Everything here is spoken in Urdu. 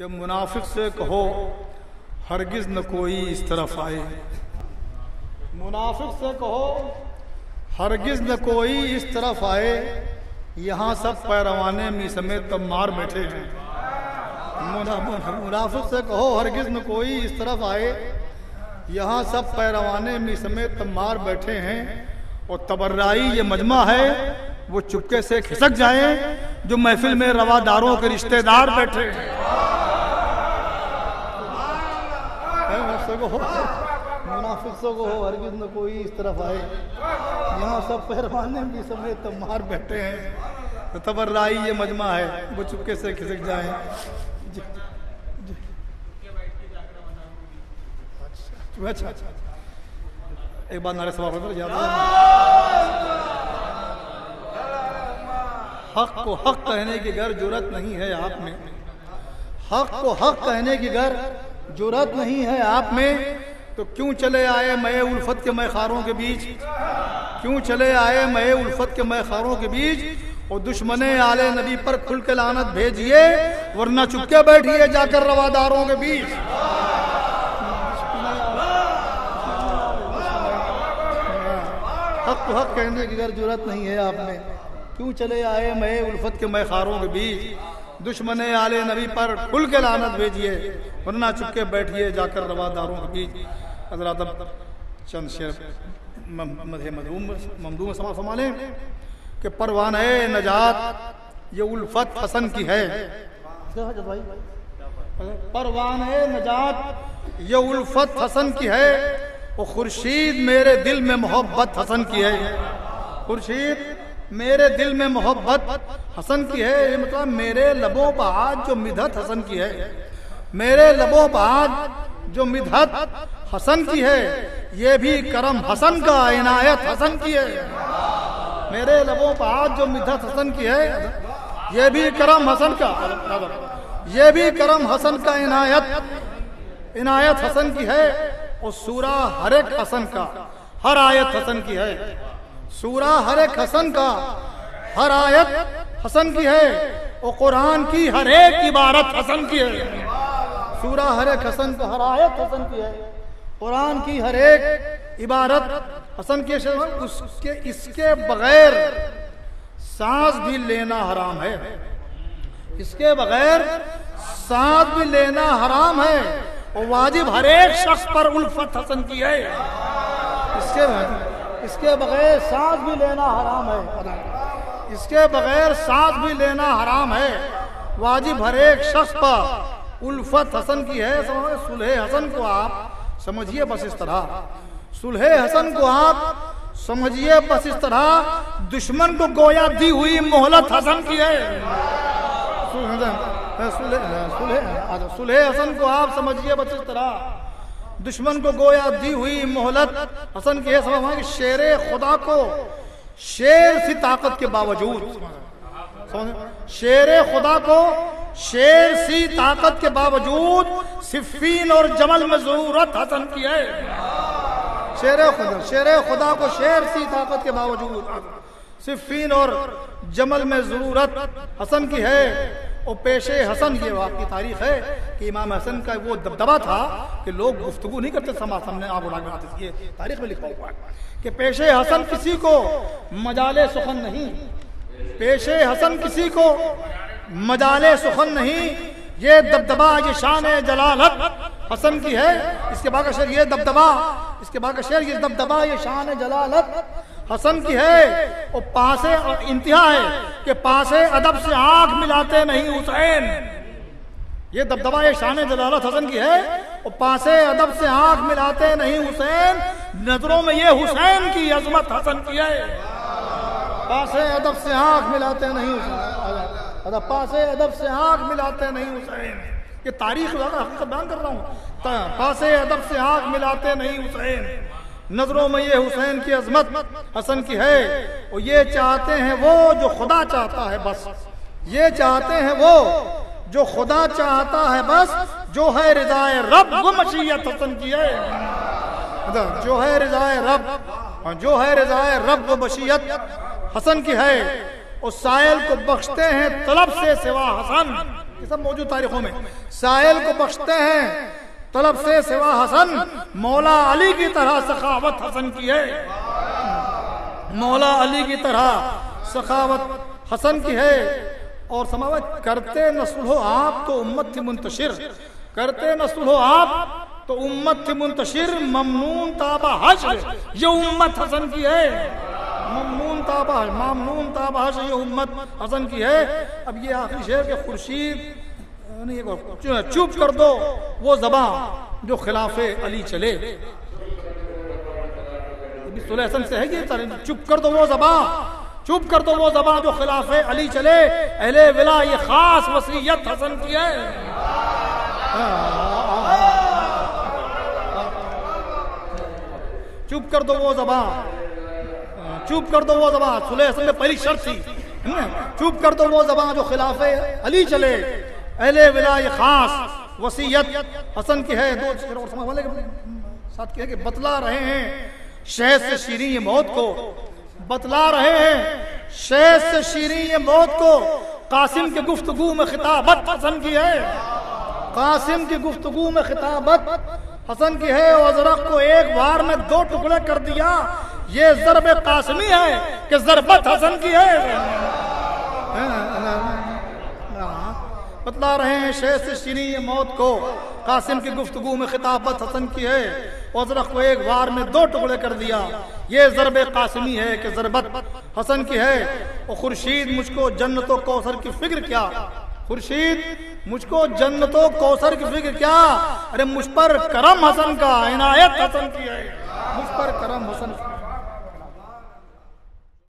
کہ منافق سے کہو، ہرگز نہ کوئی اس طرف آئے۔ منافق سے کہو، ہرگز نہ کوئی اس طرف آئے۔ یہاں سب پیروانے می سمیت تب مار بیٹھے ہیں۔ منافق سے کہو، ہرگز نہ کوئی اس طرف آئے۔ یہاں سب پیروانے می سمیت تب مار بیٹھے ہیں۔ اور تبرائی یہ مجمع ہے، وہ چپکے سے کھسک جائیں جو محفل میں رواداروں کے رشتہ دار بیٹھے ہیں۔ سگو منافق سے کہو ہرگز نہ کوئی اس طرف آئے۔ یہاں سب پیروانے بھی سمیت تب مار بیٹھے ہیں۔ تبر تبرائی یہ مجمع ہے، وہ چپکے سے کھسک جائیں۔ جی, جی۔ اچھا،, اچھا اچھا ایک بات نارے سوال ہوتا یاد حق کو حق کہنے کی گر جرت نہیں ہے آپ میں۔ حق کو حق کہنے کی گر جرت نہیں ہے آپ میں، تو کیوں چلے آئے میں الفت کے میخاروں کے بیچ؟ کیوں چلے آئے میں الفت کے میخاروں کے بیچ؟ اور دشمن آل نبی پر کھل کے لانت بھیجیے، ورنہ چپکے بیٹھیے جا کر رواداروں کے بیچ۔ حق حق کہنے کی گر جرت نہیں ہے آپ میں، کیوں چلے آئے میں الفت کے میخاروں کے بیچ؟ دشمن آل نبی پر کھل کے لانت بھیجیے، ورنہ چپکے بیٹھیے، جا کر رواداروں کے بیچ۔ حضرات چند شیر ممدوم سما کہ پروان نجات یہ الفت حسن کی ہے۔ پروان نجات یہ الفت حسن کی ہے وہ خورشید میرے دل میں محبت حسن کی ہے۔ خورشید میرے دل میں محبت حسن کی ہے مطلب میرے لبوں بہاد جو مدھت حسن کی ہے، میرے لبوں بہاد جو مدھت حسن کی ہے، یہ بھی کرم حسن کا، عنایت حسن کی ہے۔ میرے لبوں بہاد جو مدھت حسن کی ہے، یہ بھی کرم حسن کا، یہ بھی کرم حسن کا، عنایت عنایت حسن کی ہے۔ اور سورہ ہر ایک حسن کا، ہر آیت حسن کی ہے۔ سورہ ہر ایک حسن کا، ہر آیت حسن کی ہے اور قرآن کی ہر ایک عبارت حسن کی ہے۔ سورہ ہر ایک حسن کا ہر آیت حسن کی ہے۔ قرآن کی ہر ایک عبارت حسن کی اس کے اس کے بغیر سانس بھی لینا حرام ہے۔ اس کے بغیر سانس بھی لینا حرام ہے۔ اور واجب ہر ایک شخص پر الفت حسن کی ہے۔ اس کے بغیر۔ اس کے بغیر سانس بھی لینا حرام ہے۔ اس کے بغیر سانس بھی لینا حرام ہے۔ واجب ہر ایک شخص پر۔ الفت حسن کی ہے سلح حسن کو آپ سمجھیے بس اس طرح۔ سلح حسن کو آپ سمجھیے بس اس طرح۔ دشمن کو گویا دی ہوئی مہلت حسن کی ہے۔ سلح حسن کو آپ سمجھیے بس اس طرح۔ دشمن کو گویا دی ہوئی مہلت۔ حسن کی ہے کہ شیر خدا کو شیر سی طاقت کے باوجود۔ شیر خدا کو شیر سی طاقت کے باوجود صفین اور جمل میں ضرورت حسن کی ہے۔ شیر خدا شیر خدا کو شیر سی طاقت کے باوجود صفین اور جمل میں ضرورت حسن کی ہے۔ اور پیش حسن یہ آپ کی تاریخ ہے کہ امام حسن کا وہ دبدبا تھا کہ لوگ گفتگو نہیں کرتے سما سامنے آپ اڑا کر یہ تاریخ میں لکھا ہوا ہے کہ پیش حسن کسی کو مجال سخن نہیں، پیش حسن کسی کو مجال سخن نہیں۔ یہ دبدبا یہ شان جلالت حسن کی ہے۔ اس کے بعد شعر یہ دبدبا اس کے بعد شعر یہ دبدبا یہ شان جلالت۔ حسن کی ہے۔ اور پاسے اور انتہا ہے کہ پاسے ادب سے آنکھ ملاتے نہیں حسین۔ یہ دبدبا یہ شان جلالت حسن کی ہے۔ اور پاسے ادب سے آنکھ ملاتے نہیں حسین۔ نظروں میں یہ حسین کی عظمت حسن کی ہے۔ پاسے ادب سے آنکھ ملاتے نہیں حسین۔ پاسے ادب سے آنکھ ملاتے نہیں حسین۔ یہ تاریخ حقیقت بیان کر رہا ہوں۔ پاسے ادب سے آنکھ ملاتے نہیں حسین۔ نظروں میں یہ حسین کی عظمت حسن کی ہے اور یہ چاہتے ہیں وہ جو خدا چاہتا ہے بس۔ یہ چاہتے ہیں وہ جو خدا چاہتا ہے بس، جو ہے رضائے رب، وہ مشیت حسن کی ہے۔ اچھا، جو ہے رضائے رب ہاں، جو ہے رضائے رب، وہ مشیت حسن کی ہے۔ اور سائل کو بخشتے ہیں طلب سے سوا حسن، یہ سب موجود تاریخوں میں۔ سائل کو بخشتے ہیں طلب سے سوا حسن، مولا علی کی طرح سخاوت حسن کی ہے۔ مولا علی کی طرح سخاوت حسن کی ہے۔ اور سماوت، کرتے نسل ہو آپ تو امت تھی منتشر۔ کرتے نسل ہو آپ تو امت تھی منتشر۔ ممنون تابا حشر یہ امت حسن کی ہے۔ ممنون تابا ممنون تابا حشر یہ امت حسن کی ہے۔ اب یہ آخری شعر کہ خورشید چپ کر دو، وہ زبان جو خلاف علی چلے۔ سلح سے ہے یہ چپ کر دو وہ زبان چپ کر دو وہ زبان جو خلاف علی چلے۔ اہل ولا یہ خاص وصیت حسن کی ہے۔ چپ کر دو وہ زبان۔ چپ کر دو وہ زبان۔ سلح میں پہلی شرط تھی۔ چپ کر دو وہ زبان جو خلاف علی چلے۔ اہل ولا خاص وصیت حسن کی ہے، دو ساتھ کہ بتلا رہے ہیں۔ شہد سے شیریں یہ موت کو۔ بتلا رہے ہیں۔ شہد سے شیریں یہ موت کو۔ قاسم کی گفتگو میں خطابت حسن کی ہے۔ قاسم کی گفتگو میں خطابت حسن کی ہے۔ ازرق کو ایک بار میں دو ٹکڑے کر دیا۔ یہ ضرب قاسمی ہے کہ ضربت حسن کی ہے۔ ہاں، ہاں، ہاں، بتلا رہے ہیں شہد سے شیریں یہ موت کو۔ قاسم کی گفتگو میں خطابت حسن کی ہے۔ ازرق کو ایک بار میں دو ٹکڑے کر دیا۔ یہ ضرب قاسمی ہے کہ ضربت حسن کی ہے۔ اور خورشید مجھ کو جنت و کوثر کی فکر کیا۔ خورشید، مجھ کو جنت و کوثر کی فکر کیا۔ ارے مجھ پر کرم حسن کا، عنایت حسن کی ہے۔ مجھ پر کرم حسن